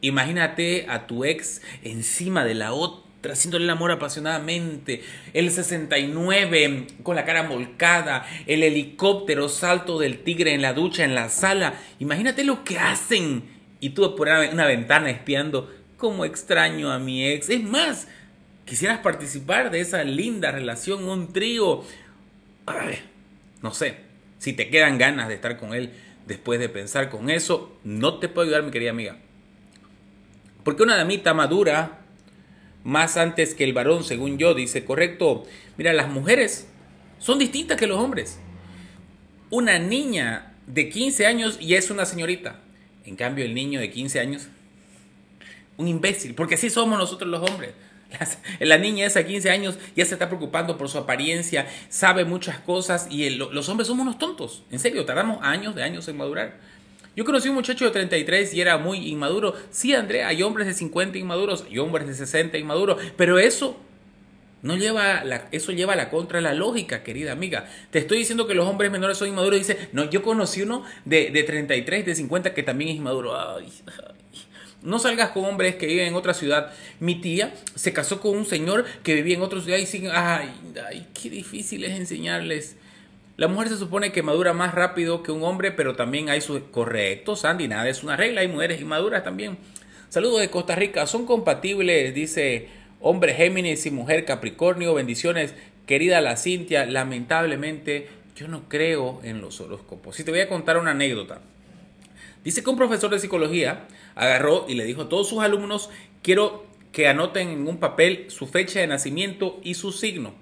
imagínate a tu ex encima de la otra, haciéndole el amor apasionadamente. El 69 con la cara molcada, el helicóptero, salto del tigre en la ducha, en la sala. Imagínate lo que hacen. Y tú por una ventana espiando, como extraño a mi ex. Es más, quisieras participar de esa linda relación, un trío, no sé, si te quedan ganas de estar con él después de pensar con eso, no te puedo ayudar, mi querida amiga. Porque una damita madura, más antes que el varón, según yo, dice, correcto, mira, las mujeres son distintas que los hombres. Una niña de 15 años ya es una señorita. En cambio, el niño de 15 años, un imbécil, porque así somos nosotros los hombres la niña esa 15 años ya se está preocupando por su apariencia, sabe muchas cosas y los hombres somos unos tontos. En serio, tardamos años de años en madurar. Yo conocí un muchacho de 33 y era muy inmaduro. Sí, Andrea, hay hombres de 50 inmaduros, hay hombres de 60 inmaduros, pero eso no lleva eso lleva a la contra la lógica, querida amiga. Te estoy diciendo que los hombres menores son inmaduros. Dice, no, yo conocí uno de, de 33, de 50 que también es inmaduro. Ay, no salgas con hombres que viven en otra ciudad. Mi tía se casó con un señor que vivía en otra ciudad y siguen, ay, ay, qué difícil es enseñarles. La mujer se supone que madura más rápido que un hombre, pero también hay sus correctos, Sandy, nada es una regla, hay mujeres inmaduras también. Saludos de Costa Rica, son compatibles, dice hombre Géminis y mujer Capricornio, bendiciones, querida la Cintia, lamentablemente yo no creo en los horóscopos. Si te voy a contar una anécdota. Dice que un profesor de psicología agarró y le dijo a todos sus alumnos, quiero que anoten en un papel su fecha de nacimiento y su signo.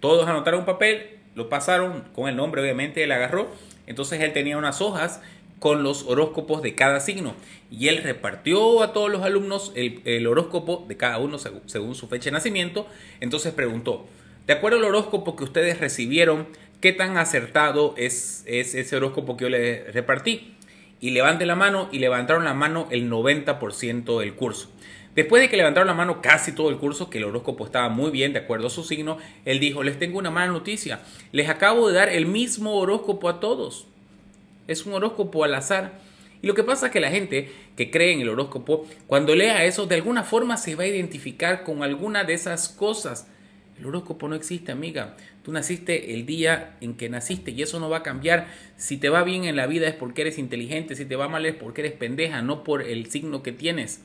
Todos anotaron un papel, lo pasaron con el nombre, obviamente, él agarró. Entonces él tenía unas hojas con los horóscopos de cada signo y él repartió a todos los alumnos el, horóscopo de cada uno según, su fecha de nacimiento. Entonces preguntó, de acuerdo al horóscopo que ustedes recibieron, ¿qué tan acertado es, es ese horóscopo que yo les repartí? y levante la mano y levantaron la mano el 90% del curso. Después de que levantaron la mano casi todo el curso, que el horóscopo estaba muy bien de acuerdo a su signo, él dijo, les tengo una mala noticia, les acabo de dar el mismo horóscopo a todos. Es un horóscopo al azar. Y lo que pasa es que la gente que cree en el horóscopo, cuando lea eso, de alguna forma se va a identificar con alguna de esas cosas. El horóscopo no existe, amiga. Tú naciste el día en que naciste y eso no va a cambiar. Si te va bien en la vida es porque eres inteligente, si te va mal es porque eres pendeja, no por el signo que tienes.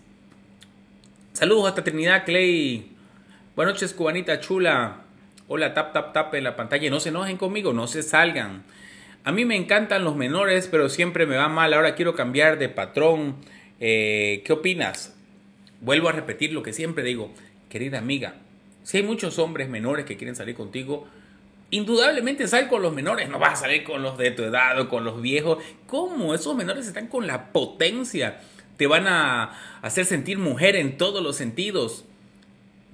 Saludos hasta Trinidad Clay. Buenas noches, cubanita chula. Hola, tap, tap, tap en la pantalla. No se enojen conmigo, no se salgan. A mí me encantan los menores, pero siempre me va mal. Ahora quiero cambiar de patrón. Eh, ¿Qué opinas? vuelvo a repetir lo que siempre digo, querida amiga, si hay muchos hombres menores que quieren salir contigo, indudablemente sal con los menores, no vas a salir con los de tu edad o con los viejos. ¿Cómo? Esos menores están con la potencia, te van a hacer sentir mujer en todos los sentidos.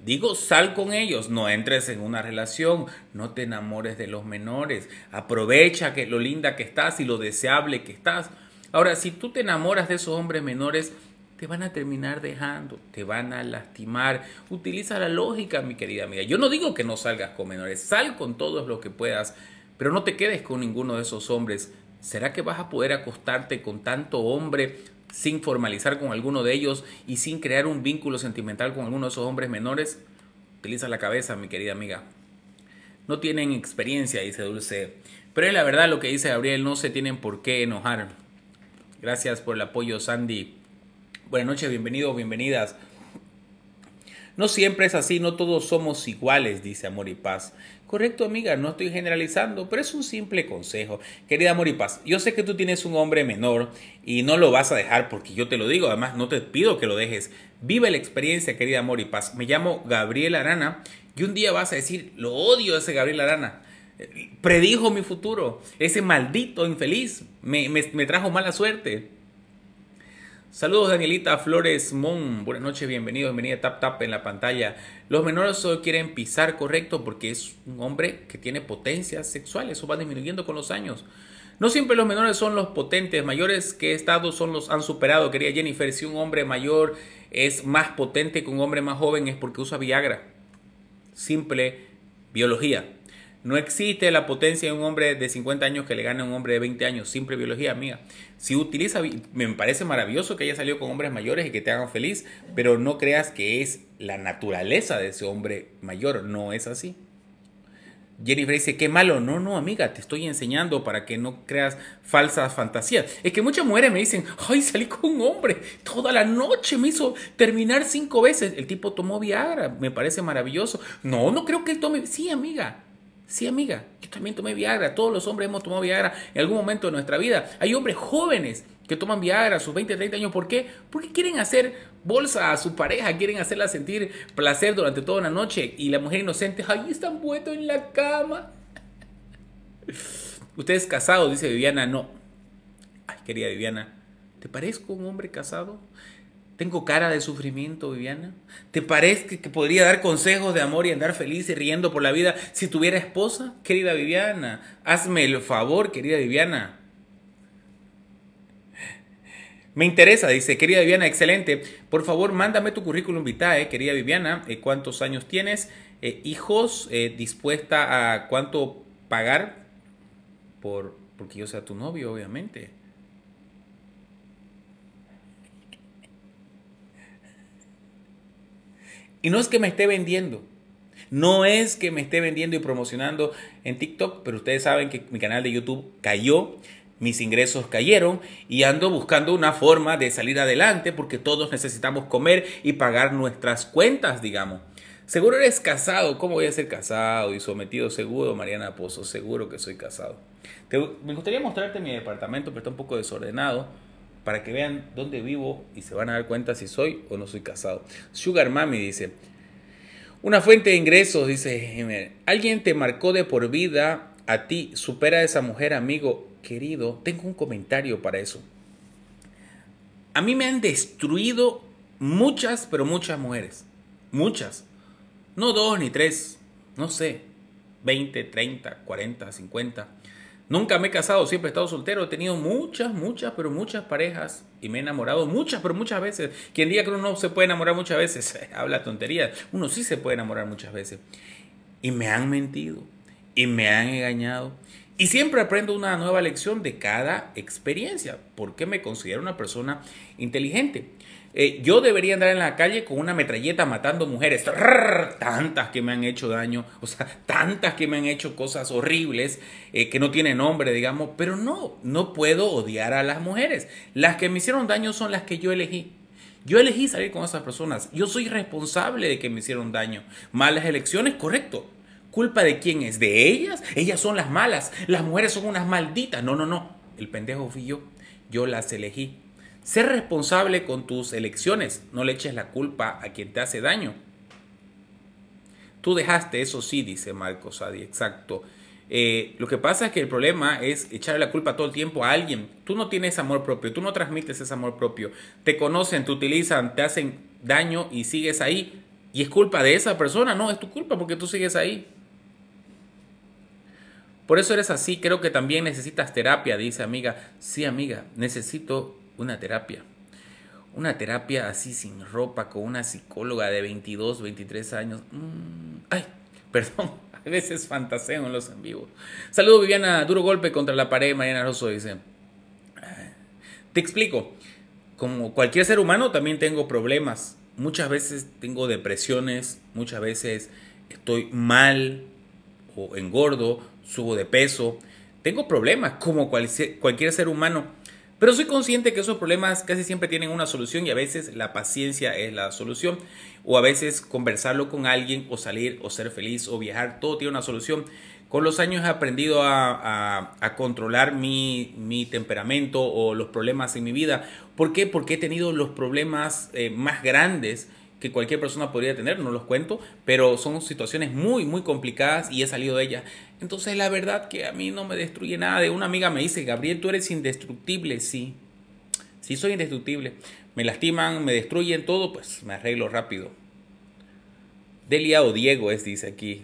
Digo, sal con ellos, no entres en una relación, no te enamores de los menores, aprovecha que lo linda que estás y lo deseable que estás. Ahora, si tú te enamoras de esos hombres menores, te van a terminar dejando, te van a lastimar. Utiliza la lógica, mi querida amiga. Yo no digo que no salgas con menores, sal con todos los que puedas, pero no te quedes con ninguno de esos hombres. ¿Será que vas a poder acostarte con tanto hombre sin formalizar con alguno de ellos y sin crear un vínculo sentimental con alguno de esos hombres menores? Utiliza la cabeza, mi querida amiga. No tienen experiencia, dice Dulce. Pero la verdad lo que dice Gabriel, no se tienen por qué enojar. Gracias por el apoyo, Sandy. Buenas noches, bienvenidos, bienvenidas. No siempre es así, no todos somos iguales, dice Amor y Paz. Correcto, amiga, no estoy generalizando, pero es un simple consejo. Querida Amor y Paz, yo sé que tú tienes un hombre menor y no lo vas a dejar porque yo te lo digo, además no te pido que lo dejes. Vive la experiencia, querida Amor y Paz. Me llamo Gabriel Arana y un día vas a decir, lo odio a ese Gabriel Arana. Predijo mi futuro, ese maldito infeliz me, me trajo mala suerte. Saludos Danielita Flores Mon, buenas noches, bienvenido, bienvenida Tap Tap en la pantalla. Los menores solo quieren pisar correcto porque es un hombre que tiene potencias sexuales, eso va disminuyendo con los años. No siempre los menores son los potentes, mayores que he estado son los han superado, quería Jennifer, si un hombre mayor es más potente que un hombre más joven es porque usa Viagra. Simple biología. No existe la potencia de un hombre de 50 años que le gane a un hombre de 20 años. Simple biología, amiga. Si utiliza, me parece maravilloso que haya salido con hombres mayores y que te hagan feliz, pero no creas que es la naturaleza de ese hombre mayor. No es así. Jennifer dice, qué malo. No, no, amiga, te estoy enseñando para que no creas falsas fantasías. Es que muchas mujeres me dicen, ay, salí con un hombre. Toda la noche me hizo terminar cinco veces. El tipo tomó Viagra. Me parece maravilloso. No, no creo que él tome. Sí, amiga. Sí, amiga, yo también tomé Viagra. Todos los hombres hemos tomado Viagra en algún momento de nuestra vida. Hay hombres jóvenes que toman Viagra a sus 20, 30 años. ¿Por qué? Porque quieren hacer bolsa a su pareja, quieren hacerla sentir placer durante toda la noche. Y la mujer inocente, ay, están muertos en la cama. *laughs* Usted es casado, dice Viviana. No. Ay, querida Viviana, ¿te parezco un hombre casado? ¿Tengo cara de sufrimiento, Viviana? ¿Te parece que podría dar consejos de amor y andar feliz y riendo por la vida si tuviera esposa? Querida Viviana, hazme el favor, querida Viviana. Me interesa, dice, querida Viviana, excelente. Por favor, mándame tu currículum vitae, querida Viviana. Eh, ¿Cuántos años tienes? Eh, ¿Hijos? Eh, ¿Dispuesta a cuánto pagar? Por, porque yo sea tu novio, obviamente. Y no es que me esté vendiendo. No es que me esté vendiendo y promocionando en TikTok, pero ustedes saben que mi canal de YouTube cayó, mis ingresos cayeron y ando buscando una forma de salir adelante porque todos necesitamos comer y pagar nuestras cuentas, digamos. Seguro eres casado. ¿Cómo voy a ser casado y sometido? Seguro, Mariana Pozo. Seguro que soy casado. me gustaría mostrarte mi departamento, pero está un poco desordenado para que vean dónde vivo y se van a dar cuenta si soy o no soy casado. Sugar Mami dice, una fuente de ingresos, dice, alguien te marcó de por vida a ti, supera a esa mujer, amigo querido. Tengo un comentario para eso. A mí me han destruido muchas, pero muchas mujeres. Muchas. No dos ni tres, no sé, 20, 30, 40, 50. Nunca me he casado, siempre he estado soltero. He tenido muchas, muchas, pero muchas parejas y me he enamorado muchas, pero muchas veces. Quien diga que uno no se puede enamorar muchas veces, *laughs* habla tonterías. Uno sí se puede enamorar muchas veces. Y me han mentido y me han engañado. Y siempre aprendo una nueva lección de cada experiencia, porque me considero una persona inteligente. Eh, yo debería andar en la calle con una metralleta matando mujeres. tantas que me han hecho daño, o sea, tantas que me han hecho cosas horribles eh, que no tienen nombre, digamos. Pero no, no puedo odiar a las mujeres. Las que me hicieron daño son las que yo elegí. Yo elegí salir con esas personas. Yo soy responsable de que me hicieron daño. Malas elecciones, correcto. ¿Culpa de quién es? ¿De ellas? Ellas son las malas. Las mujeres son unas malditas. No, no, no. El pendejo fui yo. Yo las elegí. Ser responsable con tus elecciones, no le eches la culpa a quien te hace daño. Tú dejaste, eso sí, dice Marcos Sadi, exacto. Eh, lo que pasa es que el problema es echarle la culpa todo el tiempo a alguien. Tú no tienes amor propio, tú no transmites ese amor propio. Te conocen, te utilizan, te hacen daño y sigues ahí. Y es culpa de esa persona, no, es tu culpa porque tú sigues ahí. Por eso eres así, creo que también necesitas terapia, dice amiga. Sí, amiga, necesito una terapia. Una terapia así sin ropa, con una psicóloga de 22, 23 años. Mm, ay, *laughs* perdón, a veces fantaseo en los en vivo. Saludo Viviana, duro golpe contra la pared, Mariana Rosso dice. Te explico, como cualquier ser humano también tengo problemas. Muchas veces tengo depresiones, muchas veces estoy mal o engordo, subo de peso. Tengo problemas como cualquier ser humano pero soy consciente que esos problemas casi siempre tienen una solución y a veces la paciencia es la solución. O a veces conversarlo con alguien o salir o ser feliz o viajar, todo tiene una solución. Con los años he aprendido a, controlar mi, temperamento o los problemas en mi vida. ¿Por qué? Porque he tenido los problemas eh, más grandes que cualquier persona podría tener, no los cuento, pero son situaciones muy, muy complicadas y he salido de ellas. Entonces la verdad que a mí no me destruye nada. De una amiga me dice, Gabriel, tú eres indestructible, sí. Sí soy indestructible. Me lastiman, me destruyen todo, pues me arreglo rápido. Delia o Diego es, dice aquí.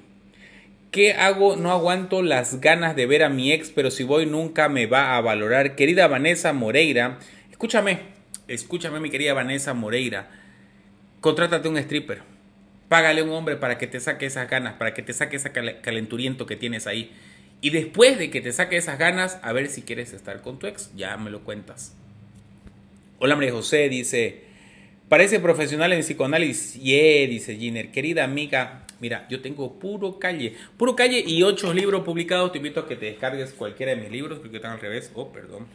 ¿Qué hago? No aguanto las ganas de ver a mi ex, pero si voy nunca me va a valorar. Querida Vanessa Moreira, escúchame, escúchame mi querida Vanessa Moreira contrátate un stripper. Págale a un hombre para que te saque esas ganas, para que te saque ese calenturiento que tienes ahí. Y después de que te saque esas ganas, a ver si quieres estar con tu ex. Ya me lo cuentas. Hola María José, dice. Parece profesional en psicoanálisis. Yeah, dice Giner. Querida amiga, mira, yo tengo puro calle. Puro calle y ocho libros publicados. Te invito a que te descargues cualquiera de mis libros, porque están al revés. Oh, perdón.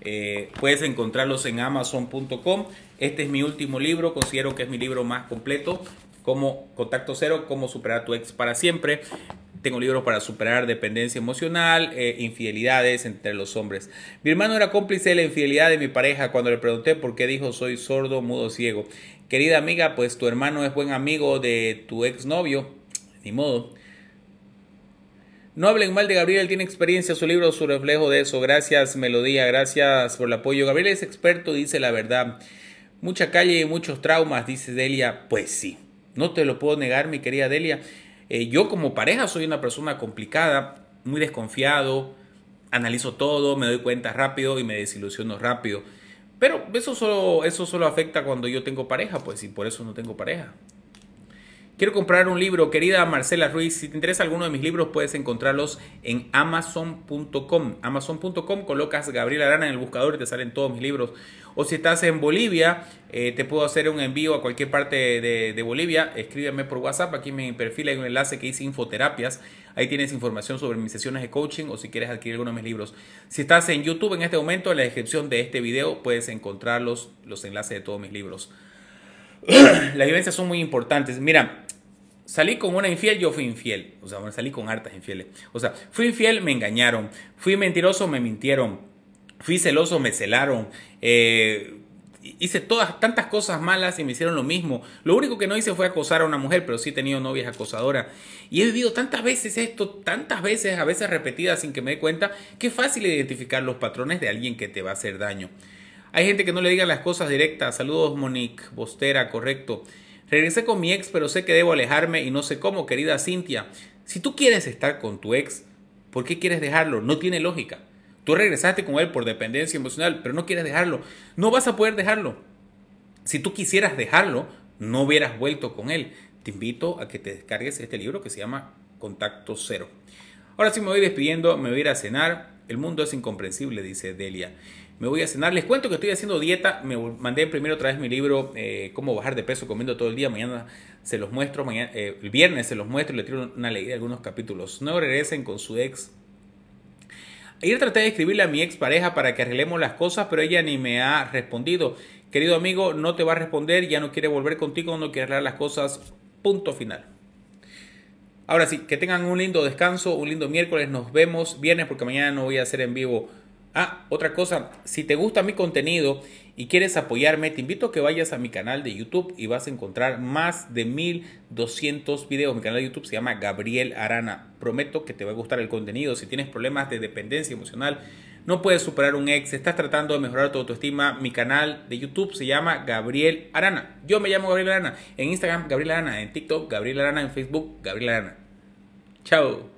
Eh, puedes encontrarlos en amazon.com. Este es mi último libro, considero que es mi libro más completo, como Contacto Cero, cómo superar tu ex para siempre. Tengo libros para superar dependencia emocional, e infidelidades entre los hombres. Mi hermano era cómplice de la infidelidad de mi pareja cuando le pregunté por qué dijo soy sordo, mudo, ciego. Querida amiga, pues tu hermano es buen amigo de tu exnovio, ni modo. No hablen mal de Gabriel, tiene experiencia, su libro, su reflejo de eso. Gracias, Melodía, gracias por el apoyo. Gabriel es experto, dice la verdad. Mucha calle y muchos traumas, dice Delia. Pues sí, no te lo puedo negar, mi querida Delia. Eh, yo como pareja soy una persona complicada, muy desconfiado, analizo todo, me doy cuenta rápido y me desilusiono rápido. Pero eso solo, eso solo afecta cuando yo tengo pareja, pues y por eso no tengo pareja. Quiero comprar un libro, querida Marcela Ruiz. Si te interesa alguno de mis libros, puedes encontrarlos en amazon.com. Amazon.com, colocas Gabriel Arana en el buscador y te salen todos mis libros. O si estás en Bolivia, eh, te puedo hacer un envío a cualquier parte de, Bolivia. Escríbeme por WhatsApp. Aquí en mi perfil hay un enlace que dice Infoterapias. Ahí tienes información sobre mis sesiones de coaching o si quieres adquirir alguno de mis libros. Si estás en YouTube en este momento, en la descripción de este video puedes encontrar los, los enlaces de todos mis libros. *clears throat* Las vivencias son muy importantes. Mira, salí con una infiel, yo fui infiel. O sea, salí con hartas infieles. O sea, fui infiel, me engañaron. Fui mentiroso, me mintieron. Fui celoso, me celaron. Eh, hice todas tantas cosas malas y me hicieron lo mismo. Lo único que no hice fue acosar a una mujer, pero sí he tenido novias acosadoras. Y he vivido tantas veces esto, tantas veces, a veces repetidas sin que me dé cuenta, que es fácil identificar los patrones de alguien que te va a hacer daño. Hay gente que no le diga las cosas directas. Saludos, Monique Bostera, correcto. Regresé con mi ex, pero sé que debo alejarme y no sé cómo, querida Cintia. Si tú quieres estar con tu ex, ¿por qué quieres dejarlo? No tiene lógica. Tú regresaste con él por dependencia emocional, pero no quieres dejarlo. No vas a poder dejarlo. Si tú quisieras dejarlo, no hubieras vuelto con él. Te invito a que te descargues este libro que se llama Contacto Cero. Ahora sí me voy despidiendo, me voy a ir a cenar. El mundo es incomprensible, dice Delia me voy a cenar. Les cuento que estoy haciendo dieta. Me mandé primero otra vez mi libro, eh, Cómo bajar de peso comiendo todo el día. Mañana se los muestro. Mañana, eh, el viernes se los muestro y le tiro una ley de algunos capítulos. No regresen con su ex. Ayer traté de escribirle a mi ex pareja para que arreglemos las cosas, pero ella ni me ha respondido. Querido amigo, no te va a responder, ya no quiere volver contigo, no quiere arreglar las cosas. Punto final. Ahora sí, que tengan un lindo descanso, un lindo miércoles. Nos vemos viernes porque mañana no voy a hacer en vivo Ah, otra cosa, si te gusta mi contenido y quieres apoyarme, te invito a que vayas a mi canal de YouTube y vas a encontrar más de 1200 videos. Mi canal de YouTube se llama Gabriel Arana. Prometo que te va a gustar el contenido. Si tienes problemas de dependencia emocional, no puedes superar un ex, estás tratando de mejorar tu autoestima, mi canal de YouTube se llama Gabriel Arana. Yo me llamo Gabriel Arana. En Instagram, Gabriel Arana. En TikTok, Gabriel Arana. En Facebook, Gabriel Arana. Chao.